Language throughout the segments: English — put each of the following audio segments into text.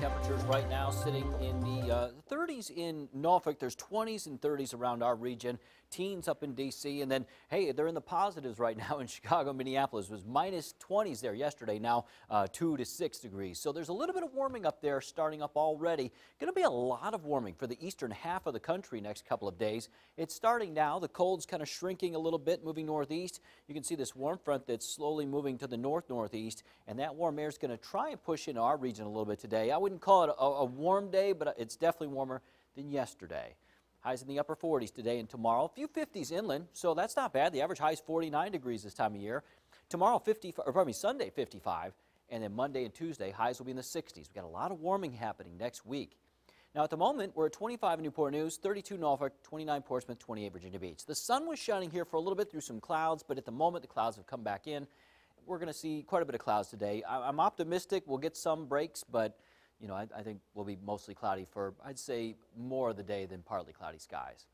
temperatures right now sitting in the uh, 30s in Norfolk. There's 20s and 30s around our region. Teens up in D.C. And then, hey, they're in the positives right now in Chicago, Minneapolis. It was minus 20s there yesterday. Now uh, 2 to 6 degrees. So there's a little bit of warming up there starting up already. Going to be a lot of warming for the eastern half of the country next couple of days. It's starting now. The cold's kind of shrinking a little bit, moving northeast. You can see this warm front that's slowly moving to the north-northeast. And that warm air is going to try and push into our region a little bit today. I wouldn't call it a, a warm day, but it's definitely warmer than yesterday. Highs in the upper 40s today and tomorrow. A few 50s inland, so that's not bad. The average high is 49 degrees this time of year. Tomorrow, 50, or pardon me, Sunday, 55, and then Monday and Tuesday, highs will be in the 60s. We've got a lot of warming happening next week. Now, at the moment, we're at 25 in Newport News, 32 Norfolk, 29 Portsmouth, 28 Virginia Beach. The sun was shining here for a little bit through some clouds, but at the moment, the clouds have come back in. We're going to see quite a bit of clouds today. I'm optimistic we'll get some breaks, but you know, I, I think we'll be mostly cloudy for, I'd say, more of the day than partly cloudy skies.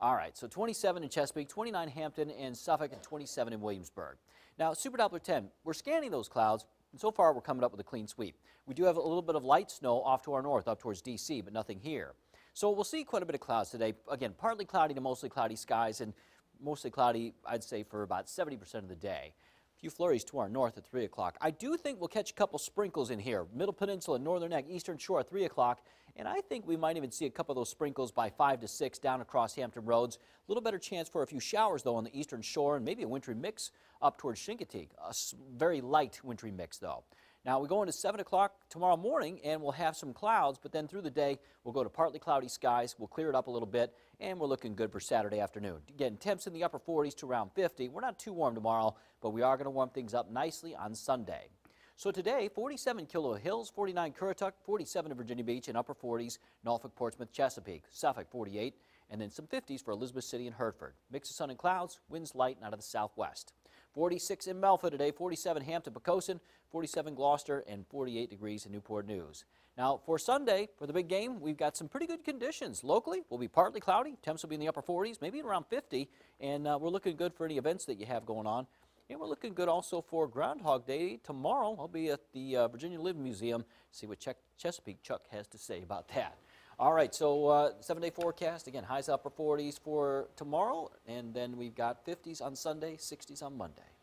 All right, so 27 in Chesapeake, 29 Hampton and Suffolk, and 27 in Williamsburg. Now, Super Doppler 10, we're scanning those clouds, and so far we're coming up with a clean sweep. We do have a little bit of light snow off to our north, up towards D.C., but nothing here. So we'll see quite a bit of clouds today. Again, partly cloudy to mostly cloudy skies, and mostly cloudy, I'd say, for about 70% of the day few flurries to our north at 3 o'clock. I do think we'll catch a couple sprinkles in here. Middle Peninsula, Northern Neck, Eastern Shore at 3 o'clock. And I think we might even see a couple of those sprinkles by 5 to 6 down across Hampton Roads. A little better chance for a few showers, though, on the Eastern Shore and maybe a wintry mix up towards Chincoteague. A very light wintry mix, though. Now we go into 7 o'clock tomorrow morning and we'll have some clouds, but then through the day we'll go to partly cloudy skies. We'll clear it up a little bit and we're looking good for Saturday afternoon. Again, temps in the upper 40s to around 50. We're not too warm tomorrow, but we are going to warm things up nicely on Sunday. So today, 47 Kill Devil Hills, 49 Currituck, 47 in Virginia Beach, and upper 40s, Norfolk, Portsmouth, Chesapeake, Suffolk 48, and then some 50s for Elizabeth City and Hertford. Mix of sun and clouds, winds light and out of the southwest. 46 in Melfa today, 47 Hampton Poquoson, 47 Gloucester, and 48 degrees in Newport News. Now, for Sunday, for the big game, we've got some pretty good conditions. Locally, we'll be partly cloudy. Temps will be in the upper 40s, maybe around 50, and uh, we're looking good for any events that you have going on. And we're looking good also for Groundhog Day. Tomorrow, I'll be at the uh, Virginia Living Museum, see what Chesapeake Chuck has to say about that. All right, so uh, seven day forecast. Again, highs upper 40s for tomorrow, and then we've got 50s on Sunday, 60s on Monday.